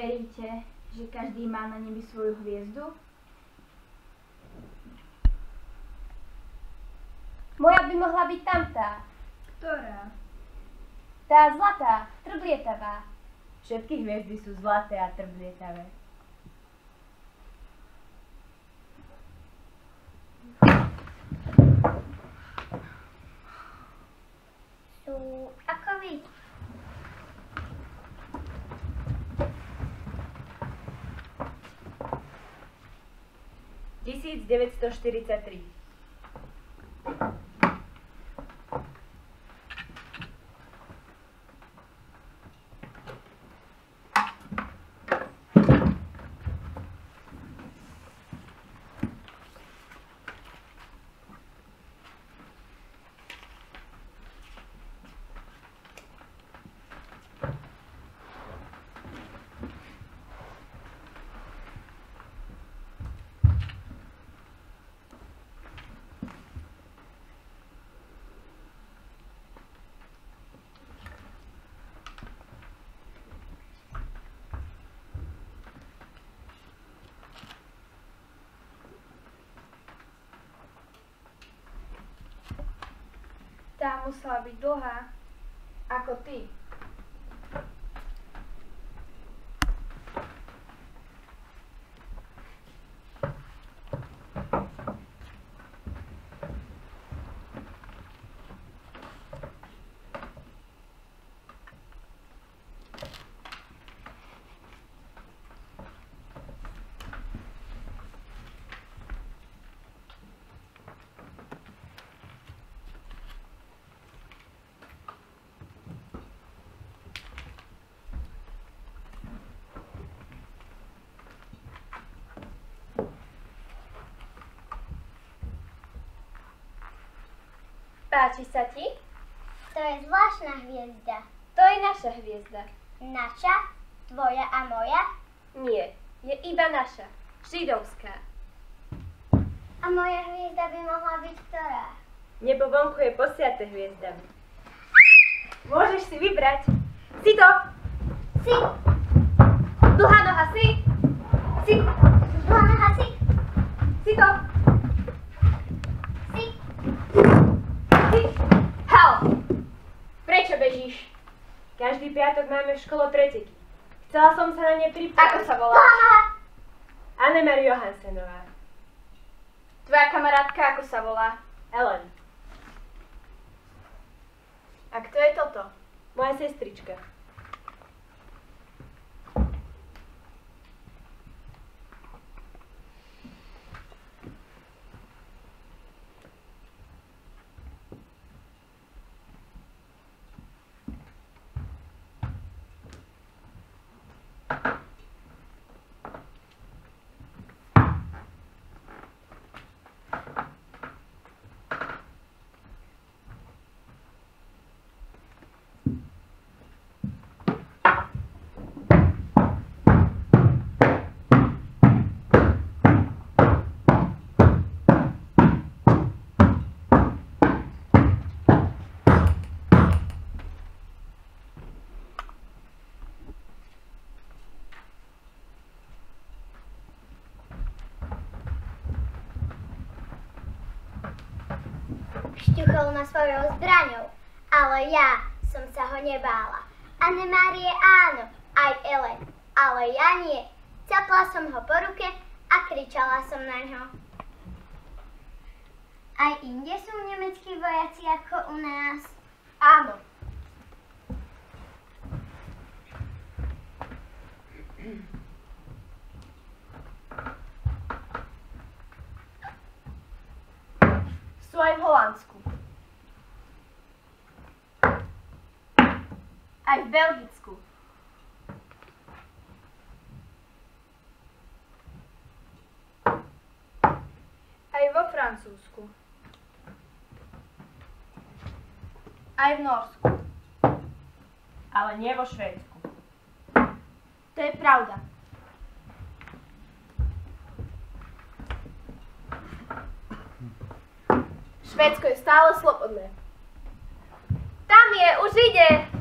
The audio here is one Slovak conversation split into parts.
Veríte, že každý má na nebi svoju hviezdu? Moja by mohla byť tamtá. Ktorá? Tá zlatá, trblietavá. Všetky hviezdy sú zlaté a trblietavé. 1943. Tá musela byť dlhá, ako ty. Páči sa ti? To je zvláštna hviezda. To je naša hviezda. Naša, tvoja a moja. Nie, je iba naša. Židovská. A moja hviezda by mohla byť ktorá? Nebo vonku je posiate hviezdami. Môžeš si vybrať. Si to! Si, Dlhá noha si? si, dlhá si, Si to? si. Si? Hal! Prečo bežíš? Každý piatok máme v škole preteky. Chcela som sa na ne pripraviť. Ako sa voláš? Dlhá noha. Annemar Johansenová. Tvoja kamarátka ako sa volá? Ellen. A kto je toto? Moja sestrička. Šťuchol ma svojou zbraňou, ale ja som sa ho nebála. Anne Márie áno, aj Ellen, ale ja nie. Capla som ho po ruke a kričala som na ňo. Aj inde sú nemeckí vojaci ako u nás. Áno. Sú aj v Holandsku. Aj v Belgicku. Aj vo Francúzsku. Aj v Norsku. Ale nie vo Švédsku. To je pravda. Švédsko je stále slobodné. Tam je, už ide.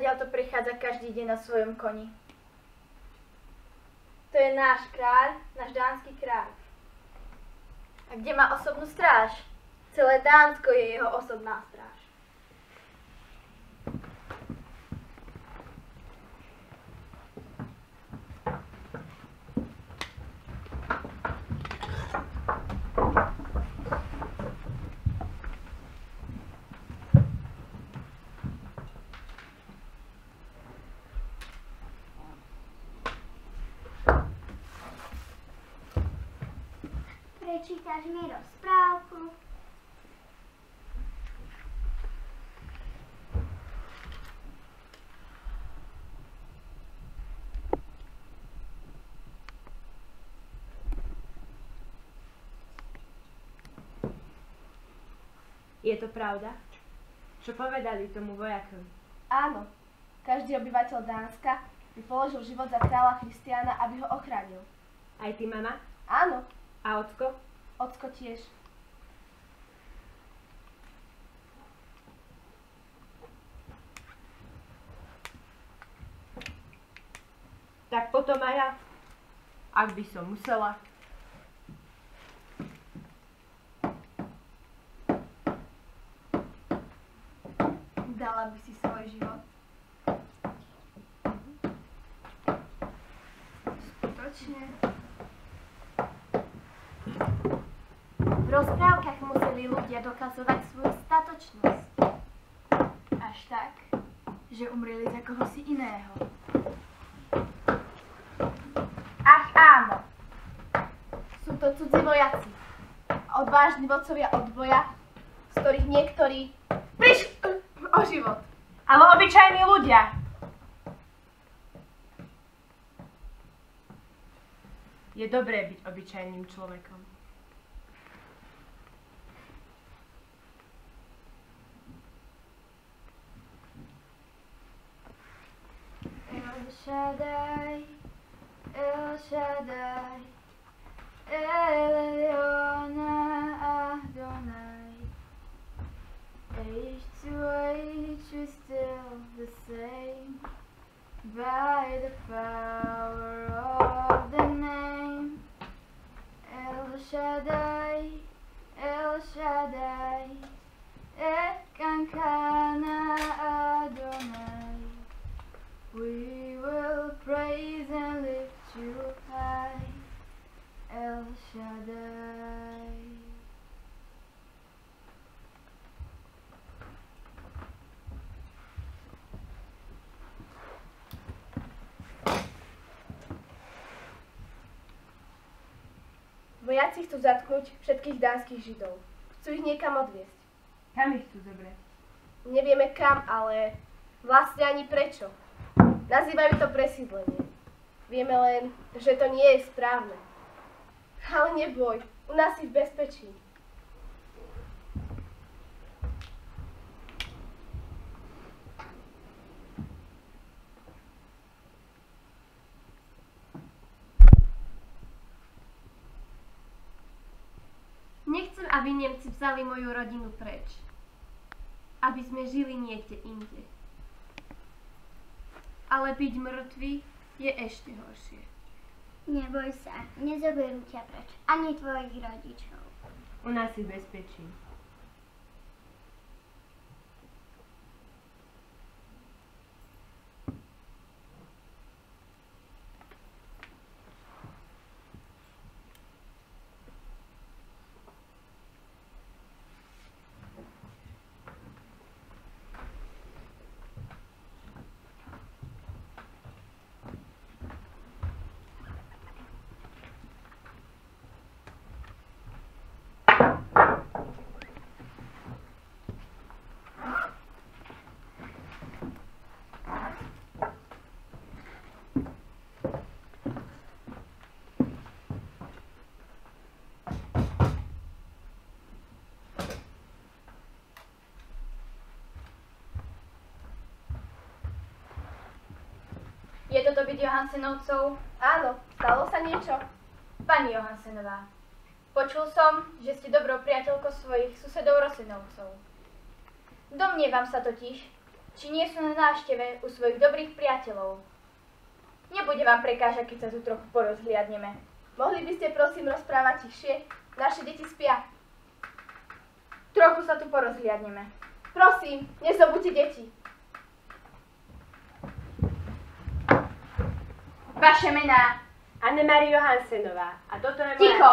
Odtiaľ to prichádza každý deň na svojom koni. To je náš kráľ, náš dánsky kráľ. A kde má osobnú stráž? Celé Dánsko je jeho osobná stráž. Prečítaš mi rozprávku? Je to pravda? Čo povedali tomu vojakovi? Áno, každý obyvateľ Dánska by položil život za kráľa Christiana, aby ho ochránil. Aj ty, mama? Áno, A ocko? Ocko tiež. Tak potom aj ja. Ak by som musela. Dala by si svoj život. Skutočne. V rozprávkach museli ľudia dokazovať svoju statočnosť. Až tak, že umreli za kohosi iného. Ach áno, sú to cudzí vojaci. Odvážni vodcovia odboja, z ktorých niektorí prišli o život. Ale obyčajní ľudia. Je dobré byť obyčajným človekom. Shaddai, El Shaddai, El Elyon Adonai. Age to age is still the same by the power of the name El Shaddai, El Shaddai, Ekankana Adonai. We praise and lift you high, El Shaddai. Vojaci chcú zatknúť všetkých dánskych židov. Chcú ich niekam odviesť. Kam ich chcú zobrať? Nevieme kam, ale vlastne ani prečo. Nazývajú to presídlenie. Vieme len, že to nie je správne. Ale neboj, u nás si v bezpečí. Nechcem, aby Nemci vzali moju rodinu preč. Aby sme žili niekde inde. Ale byť mŕtvý je ešte horšie. Neboj sa, nezoberú ťa preč, ani tvojich rodičov. U nás si bezpečí. Je toto byť Johansenovcov? Áno, stalo sa niečo? Pani Johansenová, počul som, že ste dobrou priateľkou svojich susedov Rosenovcov. Domnievam sa totiž, či nie sú na návšteve u svojich dobrých priateľov. Nebude vám prekážať, keď sa tu trochu porozhliadneme. Mohli by ste prosím rozprávať tichšie? Naše deti spia. Trochu sa tu porozhliadneme. Prosím, nezobudte deti. Vaše mená. Anne-Marie Johansenová. A toto je moja... Ticho!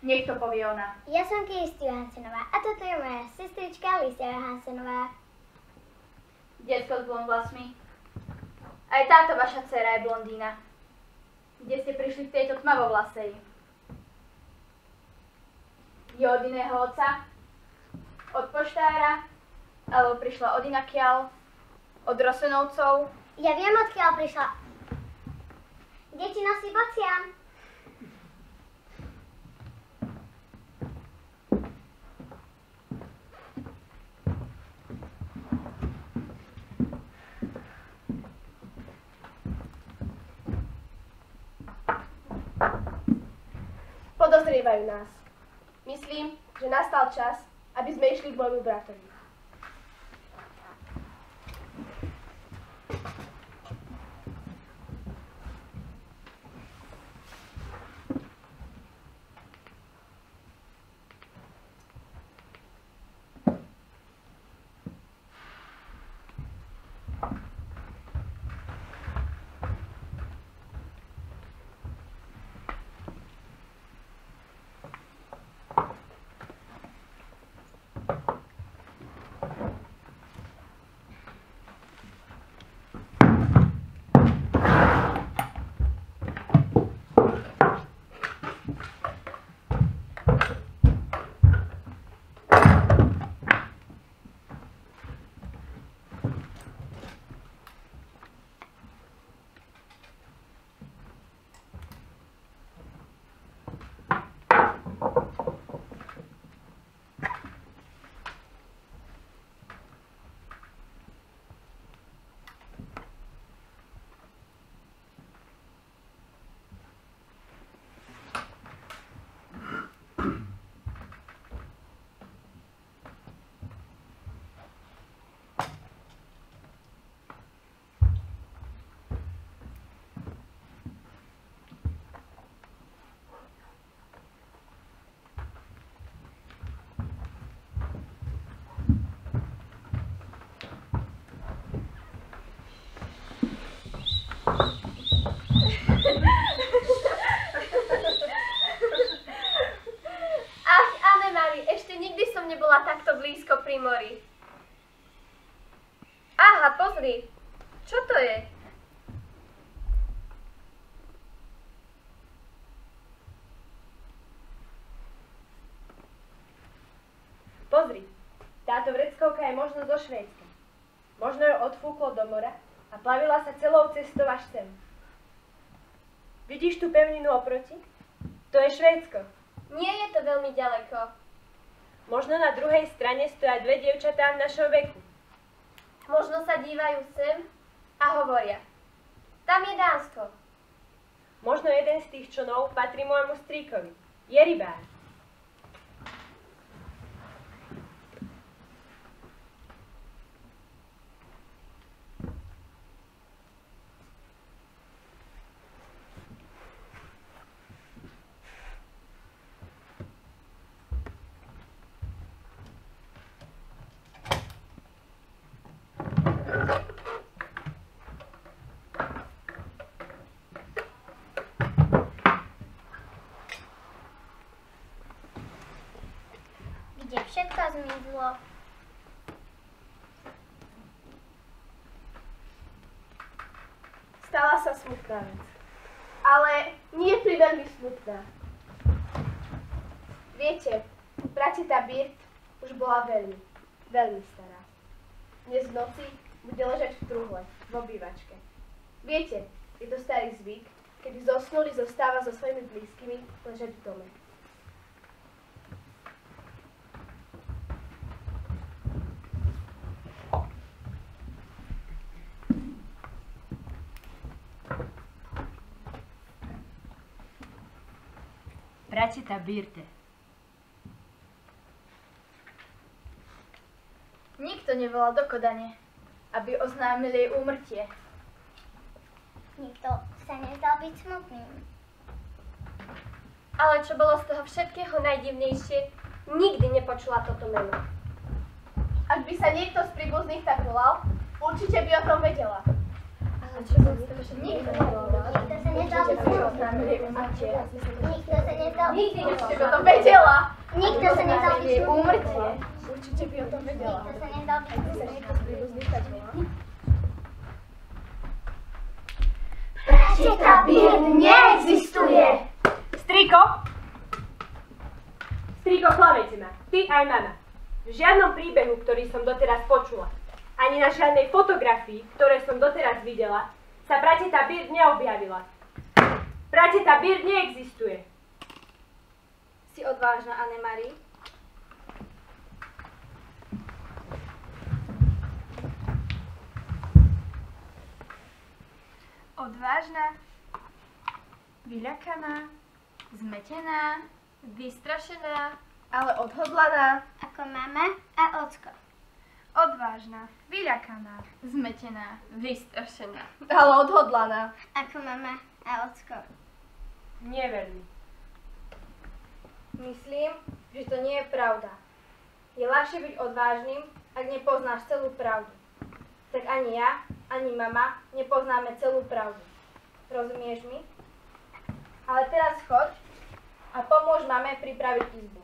Nech to povie ona. Ja som Kirsti Johansenová a toto je moja sestrička Lisa Johansenová. Detko s blond vlasmi. Aj táto vaša dcera je blondína. Kde ste prišli v tejto tmavovlasej? Je od iného otca? Od poštára? Alebo prišla od inakiaľ? Od Rosenovcov? Ja viem, odkiaľ prišla. Deti nosí bocian. Podozrievajú nás. Myslím, že nastal čas, aby sme išli k môjmu bratovi. Pri mori. Aha, pozri. Čo to je? Pozri, táto vreckovka je možno zo Švédska. Možno ju odfúklo do mora a plavila sa celou cestou až sem. Vidíš tú pevninu oproti? To je Švédsko. Nie je to veľmi ďaleko. Možno na druhej strane stoja dve dievčatá v našom veku. Možno sa dívajú sem a hovoria. Tam je Dánsko. Možno jeden z tých člnov patrí môjmu strýkovi. Je rybár. Kde zmizlo. Stala sa smutná vec. Ale nie pri veľmi smutná. Viete, prateta Birt už bola veľmi, veľmi stará. Dnes v noci bude ležať v truhle, v obývačke. Viete, je to starý zvyk, kedy zosnuli, zostáva so svojimi blízkymi ležať v dome. Prateta Birte. Nikto nevolal do Kodane. aby oznámili jej úmrtie. Nikto sa nezdal byť smutným. Ale čo bolo z toho všetkého najdivnejšie, nikdy nepočula toto meno. Ak by sa niekto z príbuzných tak volal, určite by o tom vedela. Ale čo bolo z toho všetkého Nikto Nikto sa nezdal byť smutným. Nikto byť Nikdy by o tom vedela. Nikto sa nezdal byť úmrtie. Určite by o tom vedela. Nikto sa nezdal byť smutným. Bratia Bird neexistuje! Striko! Striko, klamete ma. Ty aj mama. V žiadnom príbehu, ktorý som doteraz počula, ani na žiadnej fotografii, ktoré som doteraz videla, sa prateta Bird neobjavila. Prateta Bird neexistuje. Si odvážna, Anne-Marie? Odvážna, vyľakaná, Zmetená? vystrašená, Ale odhodlaná. Ako mama a ocko. odvážna, vyľakaná, Zmetená? Vystrašená? Ale odhodlaná. Ako mama a ocko. Mi. Myslím, že to nie je pravda. Je ľahšie byť odvážnym, ak nepoznáš celú pravdu. Tak ani ja, ani mama nepoznáme celú pravdu. Rozumieš mi? Ale teraz choď a pomôž mame pripraviť izbu.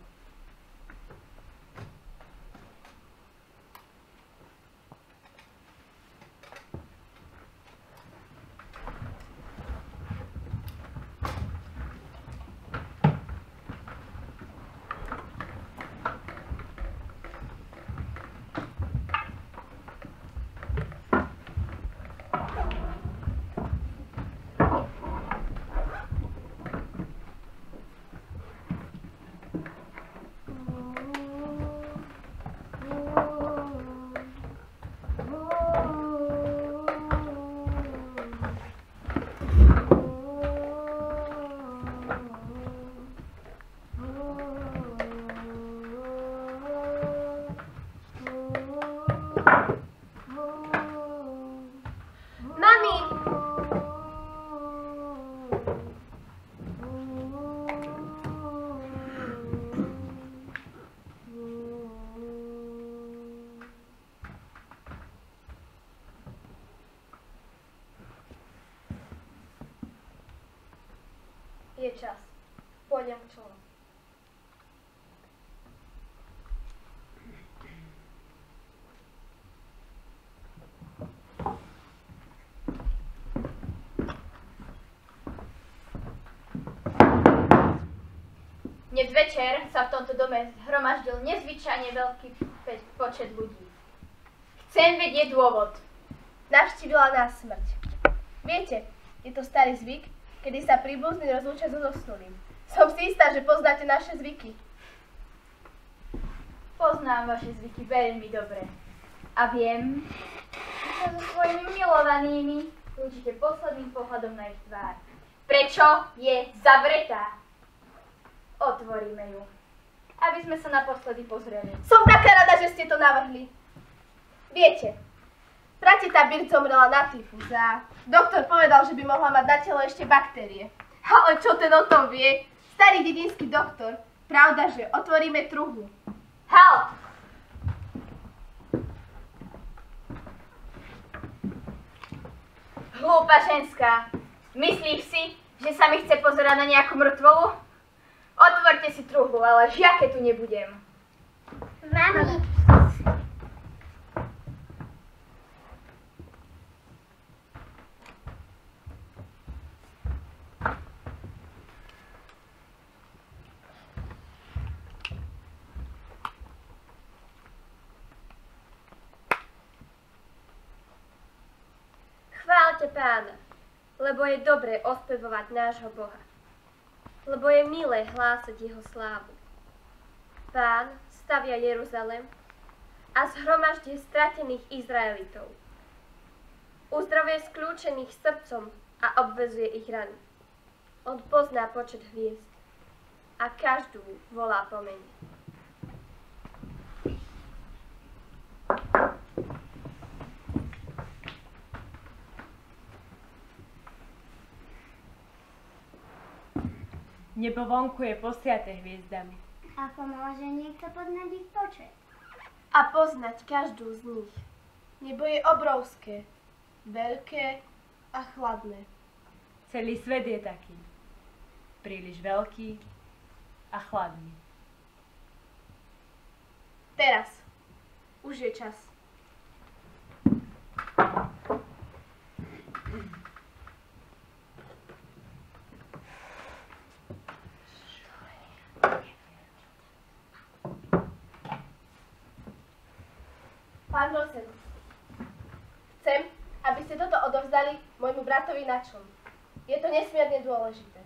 Dnes večer sa v tomto dome zhromaždil nezvyčajne veľký počet ľudí. Chcem vedieť dôvod. Navštívila nás smrť. Viete, je to starý zvyk, kedy sa príbuzní rozlúčia so zosnulým. Som si istá, že poznáte naše zvyky. Poznám vaše zvyky veľmi dobre. A viem, že sa so svojimi milovanými lúčite posledným pohľadom na ich tvár. Prečo je zavretá? Otvoríme ju, aby sme sa naposledy pozreli. Som taká rada, že ste to navrhli. Viete, prateta Bird zomrela na tyfus a doktor povedal, že by mohla mať na telo ešte baktérie. Ale čo ten o tom vie? Starý dedinský doktor. Pravda, že otvoríme truhlu. Halt! Hlúpa ženská, myslíš si, že sa mi chce pozerať na nejakú mŕtvolu? Otvorte si truhlu, ale žiaké tu nebudem. Mami, Chválte pána, lebo je dobré ospevovať nášho Boha. Lebo je milé hlásať jeho slávu. Pán stavia Jeruzalem a zhromaždí stratených Izraelitov. Uzdravuje skľúčených srdcom a obvezuje ich rany. On pozná počet hviezd a každú volá po mene. Nebo vonku je posiate hviezdami. Ako môže niekto poznať ich počet? A poznať každú z nich. Nebo je obrovské, veľké a chladné. Celý svet je taký. Príliš veľký a chladný. Teraz. Už je čas. Pán Rosen, chcem, aby ste toto odovzdali bratovi na čln. Je to nesmierne dôležité.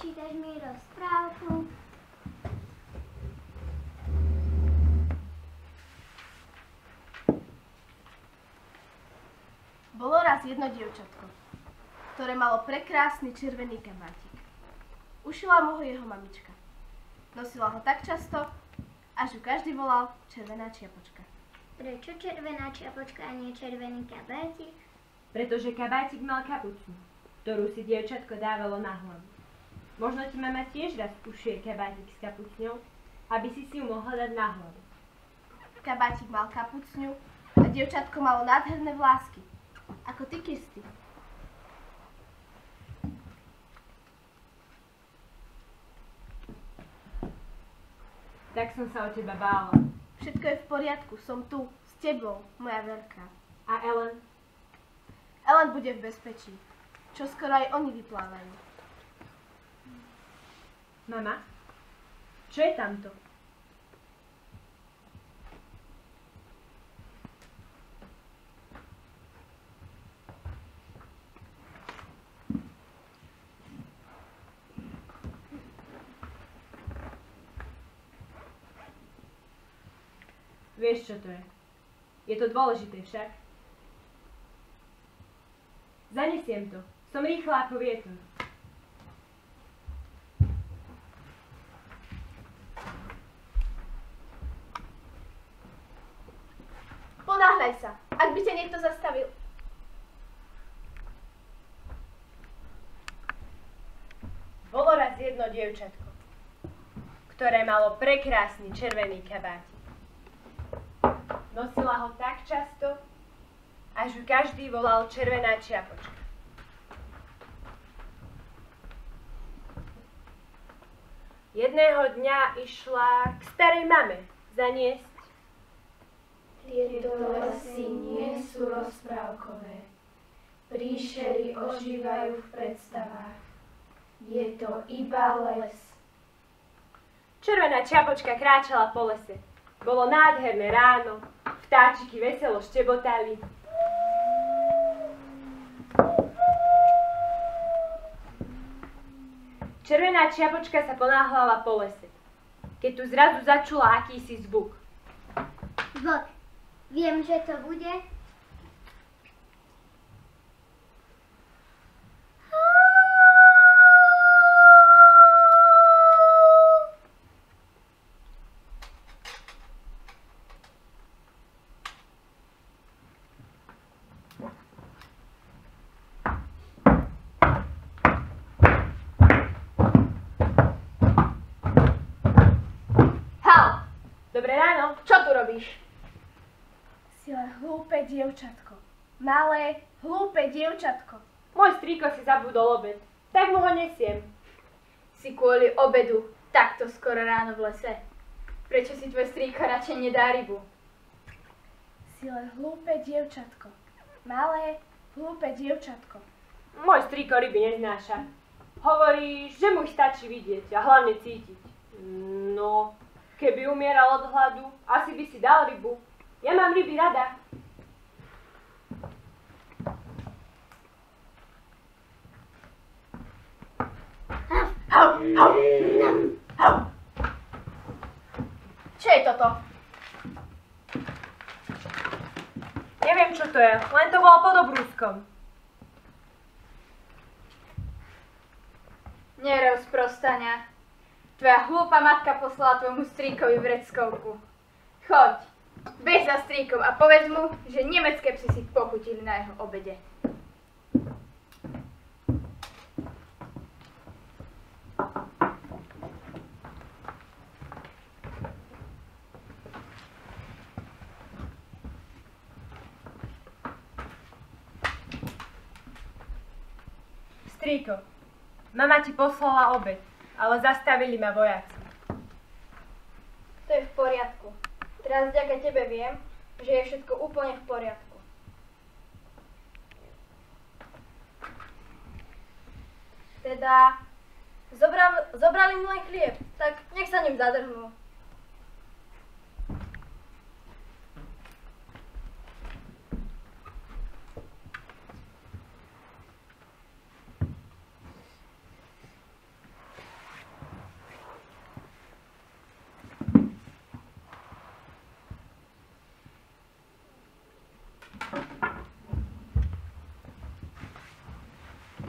Prečítaš mi rozprávku? Bolo raz jedno dievčatko, ktoré malo prekrásny červený kabátik. Ušila mu ho jeho mamička. Nosila ho tak často, až ju každý volal červená čiapočka. Prečo červená čiapočka a nie červený kabátik? Pretože kabátik mal kapucu, ktorú si dievčatko dávalo na hlavu. Možno ti mama tiež raz ušije kabátik s kapucňou, aby si si ju mohla dať na hlavu. Kabátik mal kapucňu a dievčatko malo nádherné vlásky, ako ty, Kirsty. Tak som sa o teba bála. Všetko je v poriadku, som tu, s tebou, moja Verka. A Ellen? Ellen bude v bezpečí. Čo skoro aj oni vyplávajú. Mama? Čo je tamto? Vieš, čo to je? Je to dôležité však. Zanesiem to. Som rýchla ako vietor. Ponáhľaj sa, ak by ťa niekto zastavil. Bolo raz jedno dievčatko, ktoré malo prekrásny červený kabátik. Nosila ho tak často, až ju každý volal červená čiapočka. Jedného dňa išla k starej mame zaniesť Tieto lesy nie sú rozprávkové. Príšery ožívajú v predstavách. Je to iba les. Červená čiapočka kráčala po lese. Bolo nádherné ráno, vtáčiky veselo štebotali. Červená čiapočka sa ponáhľala po lese, keď tu zrazu začula akýsi zvuk. Vlk. Viem, že to bude. Hal! Dobré ráno. Čo tu robíš? Si len hlúpe dievčatko. Malé, hlúpe dievčatko. Môj strýko si zabudol obed, tak mu ho nesiem. Si kvôli obedu takto skoro ráno v lese. Prečo si tvoj strýko radšej nedá rybu? Si len hlúpe dievčatko. Malé, hlúpe dievčatko. Môj strýko ryby neznáša. Hovorí, že mu ich stačí vidieť a hlavne cítiť. No, keby umieral od hladu, asi by si dal rybu. Ja mám ryby rada. Čo je toto? Neviem, čo to je, len to bolo pod obrúskom. Nerev sprostania. Tvoja hlúpa matka poslala tvojmu strýkovi vreckovku. Choď, bež za strýkom a povedz mu, že nemecké psy si pochutili na jeho obede. Strýko, mama ti poslala obed, ale zastavili ma vojaci. To je v poriadku. Teraz vďaka tebe viem, že je všetko úplne v poriadku. Teda, zobral, zobrali mu len chlieb, tak nech sa ním zadrhnú.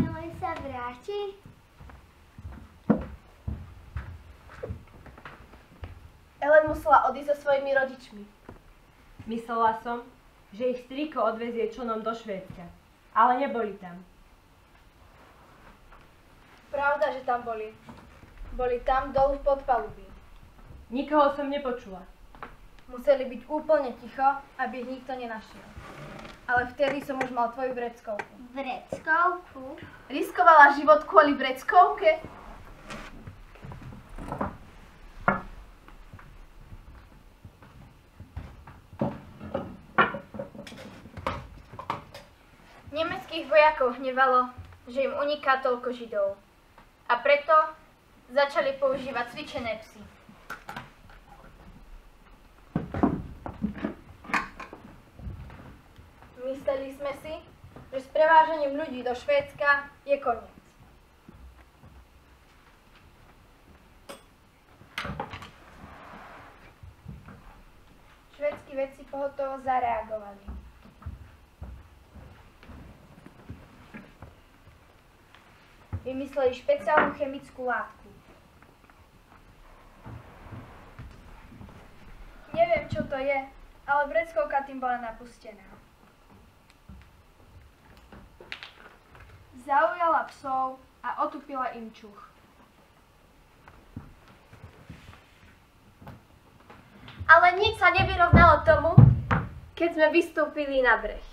Ellen sa vráti? Ellen musela odísť so svojimi rodičmi. Myslela som, že ich strýko odvezie člnom do Švédska, ale neboli tam. Pravda, že tam boli. Boli tam dolu v podpalubí. Nikoho som nepočula. Museli byť úplne ticho, aby ich nikto nenašiel. Ale vtedy som už mal tvoju vreckovku. Vreckovku? Riskovala život kvôli vreckovke? Nemeckých vojakov hnevalo, že im uniká toľko židov. A preto začali používať cvičené psy. Mysleli sme si, že s prevážením ľudí do Švédska je koniec. Švedskí vedci pohotovo zareagovali. Vymysleli špeciálnu chemickú látku. Neviem, čo to je, ale vreckovka tým bola napustená. Zaujala psov a otupila im čuch. Ale nič sa nevyrovnalo tomu, keď sme vystúpili na breh.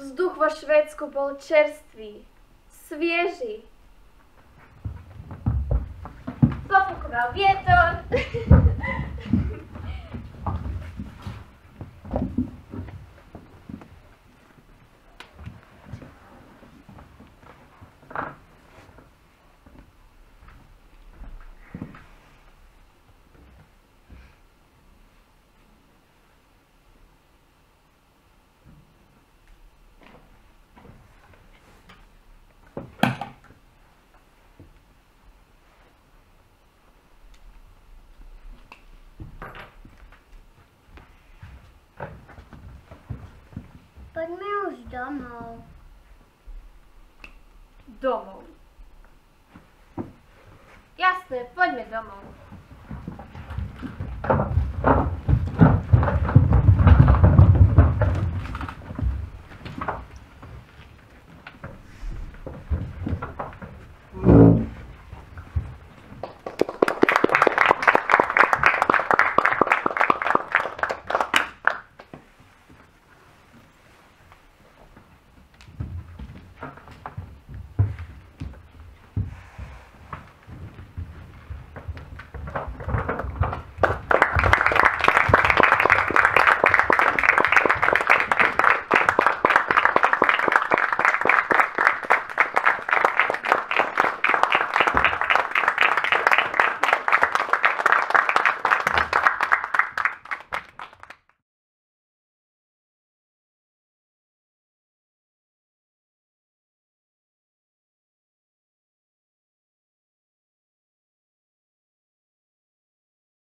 Vzduch vo Švédsku bol čerstvý, svieži. Pofúkoval vietor. Домов. Домов. Ясно, пойми домов.